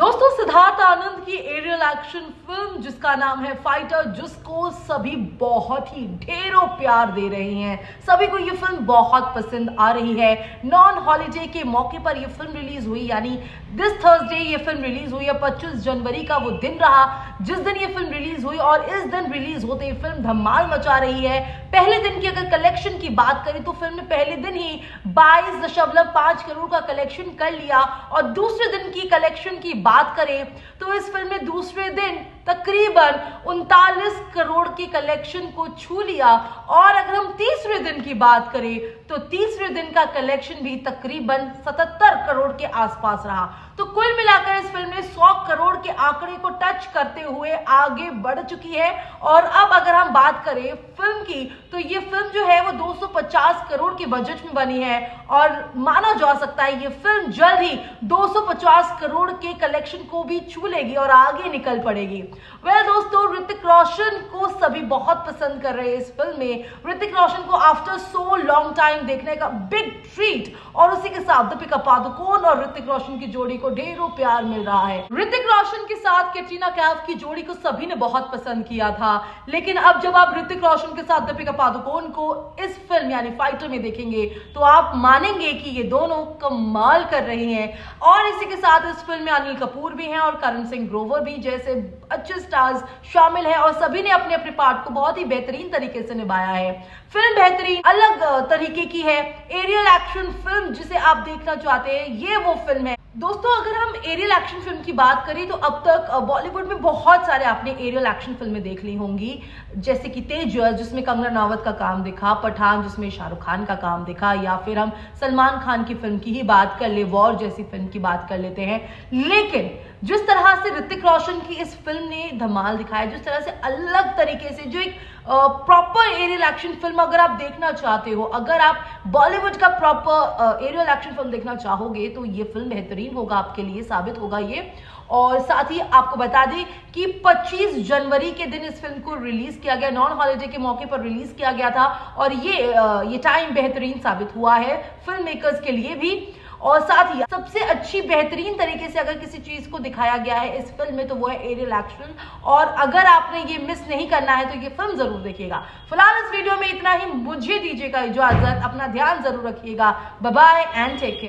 दोस्तों, सिद्धार्थ आनंद की aerial action film जिसका नाम है फाइटर जिसको सभी बहुत ही ढेरों प्यार दे रहे हैं। सभी को ये फ़िल्म बहुत पसंद आ रही है। नॉन हॉलीडे के मौके पर ये फ़िल्म रिलीज़ हुई, यानी दिस थर्सडे ये फ़िल्म रिलीज़ हुई है 25 जनवरी का वो दिन रहा, जिस दिन ये फ़िल्म रिलीज़ हुई और इस दिन रिलीज़ होते फ़िल्म धमाल मचा रही है। पहले दिन की अगर कलेक्शन की बात करें तो फ़िल्म ने पहले दिन ही बाईस दशमलव पाँच करोड़ का कलेक्शन कर लिया और दूसरे दिन की कलेक्शन की बात करें तो इस फ़िल्म ने दूसरे दिन तकरीबन उनतालीस करोड़ की कलेक्शन को छू लिया। और अगर हम तीसरे दिन की बात करें तो तीसरे दिन का कलेक्शन भी तकरीबन 77 करोड़ के आसपास रहा। तो कुल मिलाकर इस फ़िल्म ने 100 करोड़ के आंकड़े को टच करते हुए आगे बढ़ चुकी है। और अब अगर हम बात करें फ़िल्म की तो ये फ़िल्म जो है वो 250 करोड़ के बजट में बनी है। और माना जा सकता है ये फ़िल्म जल्द ही 250 करोड़ के कलेक्शन को भी छू लेगी और आगे निकल पड़ेगी। वेल well, दोस्तों ऋतिक रोशन को सभी बहुत पसंद कर रहे हैं इस फ़िल्म में। ऋतिक रोशन को आफ्टर सो लॉन्ग टाइम देखने का बिग ट्रीट और उसी के साथ दीपिका पादुकोण और ऋतिक रोशन की जोड़ी को ढेरों प्यार मिल रहा है। ऋतिक रोशन के साथ कैटरीना कैफ की जोड़ी को सभी ने बहुत पसंद किया था। लेकिन अब जब आप ऋतिक रोशन के साथ दीपिका पादुकोण को इस फ़िल्म, यानी फाइटर में देखेंगे तो आप मानेंगे कि ये दोनों कमाल कर रहे हैं। और इसी के साथ इस फ़िल्म में अनिल कपूर भी हैं और करण सिंह ग्रोवर भी, जैसे अच्छे स्टार्स शामिल हैं और सभी ने अपने अपने पार्ट को बहुत ही बेहतरीन तरीके से निभाया है। फ़िल्म बेहतरीन अलग तरीके की है। एरियल एक्शन फ़िल्म जिसे आप देखना चाहते हैं, ये वो फ़िल्म है दोस्तों, अगर हम एरियल एक्शन फ़िल्म की बात करें तो अब तक बॉलीवुड में बहुत सारे आपने एरियल एक्शन फ़िल्में देख ली होंगी। जैसे कि तेज जिसमें कंगना रावत का काम दिखा, पठान, जिसमें शाहरुख खान का काम दिखा, या फिर हम सलमान खान की फ़िल्म की ही बात कर ले, वॉर जैसी फ़िल्म की बात कर लेते हैं। लेकिन जिस तरह से ऋतिक रोशन की इस फ़िल्म ने धमाल दिखाया जिस तरह से अलग तरीके से जो एक प्रॉपर एरियल एक्शन फ़िल्म अगर आप देखना चाहते हो, अगर आप बॉलीवुड का प्रॉपर एरियल एक्शन फ़िल्म देखना चाहोगे तो ये फ़िल्म बेहतरीन होगा आपके लिए, साबित होगा ये। और साथ ही आपको बता दें कि 25 जनवरी के दिन इस फ़िल्म को रिलीज़ किया गया नॉन हॉलीडे के मौके पर रिलीज़ किया गया था, और ये ये टाइम बेहतरीन साबित हुआ है। फ़िल्म मेकर्स के लिए भी और साथ ही सबसे अच्छी बेहतरीन तरीके से अगर किसी चीज़ को दिखाया गया है इस फ़िल्म में तो वो है एरियल एक्शन और अगर आपने ये मिस नहीं करना है तो ये फ़िल्म ज़रूर देखिएगा। फ़िलहाल इस वीडियो में इतना ही। मुझे दीजिएगा इजाज़त। अपना ध्यान ज़रूर रखिएगा। Bye and take care